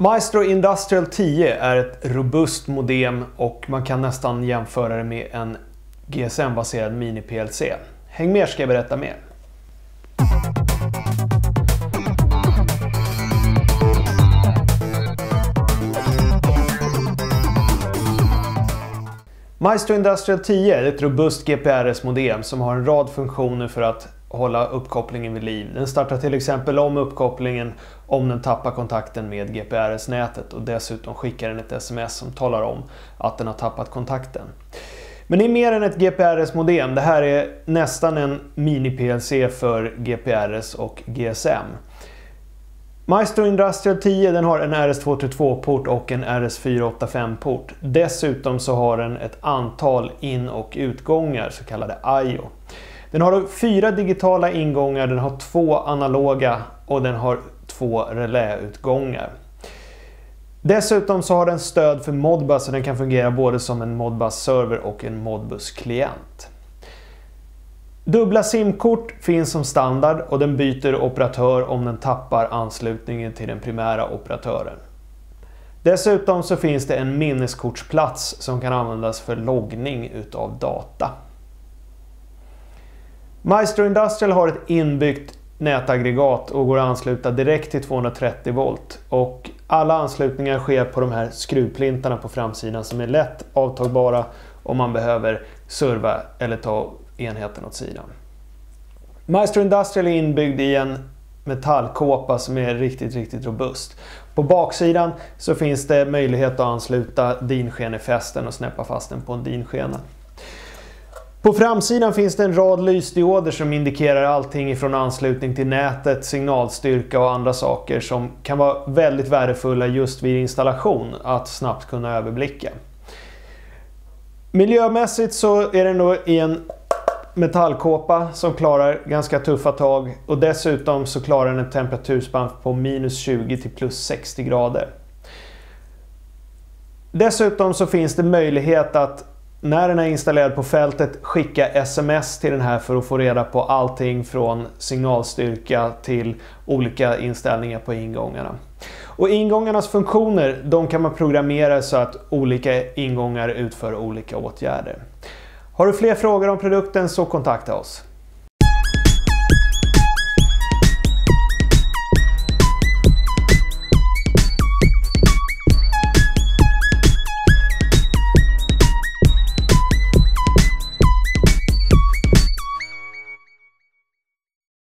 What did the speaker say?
Maestro Industrial 10 är ett robust modem och man kan nästan jämföra det med en GSM-baserad mini-PLC. Häng med ska jag berätta mer. Maestro Industrial 10 är ett robust GPRS-modem som har en rad funktioner för att hålla uppkopplingen vid liv. Den startar till exempel om uppkopplingen om den tappar kontakten med GPRS-nätet och dessutom skickar den ett sms som talar om att den har tappat kontakten. Men det är mer än ett GPRS-modem. Det här är nästan en mini-PLC för GPRS och GSM. Maestro Industrial 10 den har en RS232-port och en RS485-port. Dessutom så har den ett antal in och utgångar, så kallade IO. Den har fyra digitala ingångar, den har två analoga och den har två reläutgångar. Dessutom så har den stöd för Modbus så den kan fungera både som en Modbus-server och en Modbus-klient. Dubbla simkort finns som standard och den byter operatör om den tappar anslutningen till den primära operatören. Dessutom så finns det en minneskortsplats som kan användas för loggning utav data. Maestro Industrial har ett inbyggt nätaggregat och går att ansluta direkt till 230 volt. Och alla anslutningar sker på de här skruvplintarna på framsidan som är lätt avtagbara om man behöver serva eller ta enheten åt sidan. Maestro Industrial är inbyggd i en metallkåpa som är riktigt, riktigt robust. På baksidan så finns det möjlighet att ansluta dinskenefästen och snäppa fast den på en dinskena. På framsidan finns det en rad lysdioder som indikerar allting ifrån anslutning till nätet, signalstyrka och andra saker som kan vara väldigt värdefulla just vid installation att snabbt kunna överblicka. Miljömässigt så är den då i en metallkåpa som klarar ganska tuffa tag och dessutom så klarar den ett temperaturspann på minus 20 till plus 60 grader. Dessutom så finns det möjlighet att när den är installerad på fältet skicka sms till den här för att få reda på allting från signalstyrka till olika inställningar på ingångarna. Och ingångarnas funktioner de kan man programmera så att olika ingångar utför olika åtgärder. Har du fler frågor om produkten så kontakta oss.